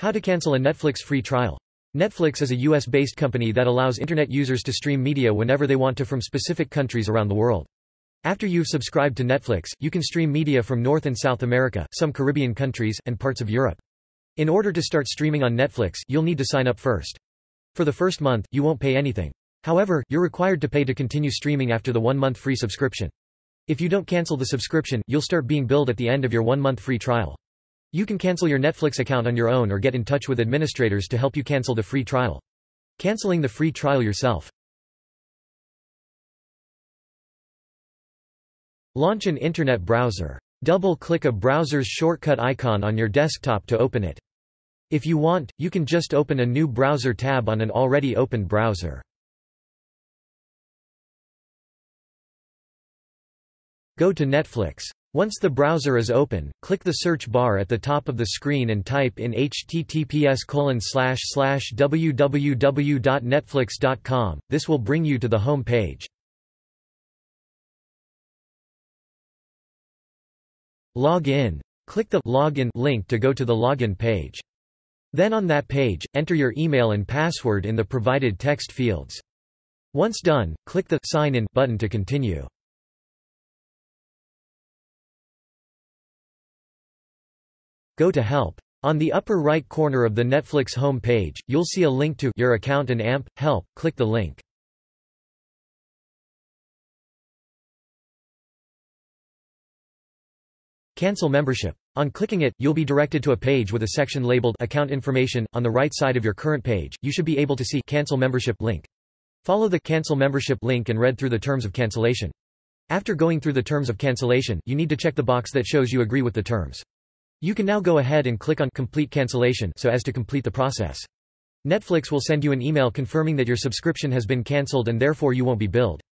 How to cancel a Netflix free trial. Netflix is a US-based company that allows Internet users to stream media whenever they want to from specific countries around the world. After you've subscribed to Netflix, you can stream media from North and South America, some Caribbean countries, and parts of Europe. In order to start streaming on Netflix, you'll need to sign up first. For the first month, you won't pay anything. However, you're required to pay to continue streaming after the one-month free subscription. If you don't cancel the subscription, you'll start being billed at the end of your one-month free trial. You can cancel your Netflix account on your own or get in touch with administrators to help you cancel the free trial. Canceling the free trial yourself. Launch an Internet browser. Double-click a browser's shortcut icon on your desktop to open it. If you want, you can just open a new browser tab on an already opened browser. Go to Netflix. Once the browser is open, click the search bar at the top of the screen and type in https www.netflix.com. This will bring you to the home page. Log in. Click the Login link to go to the login page. Then on that page, enter your email and password in the provided text fields. Once done, click the Sign in button to continue. Go to Help. On the upper right corner of the Netflix home page, you'll see a link to Your account and AMP Help. Click the link. Cancel membership. On clicking it, you'll be directed to a page with a section labeled Account Information. On the right side of your current page, you should be able to see Cancel Membership link. Follow the Cancel Membership link and read through the terms of cancellation. After going through the terms of cancellation, you need to check the box that shows you agree with the terms. You can now go ahead and click on Complete Cancellation so as to complete the process. Netflix will send you an email confirming that your subscription has been cancelled and therefore you won't be billed.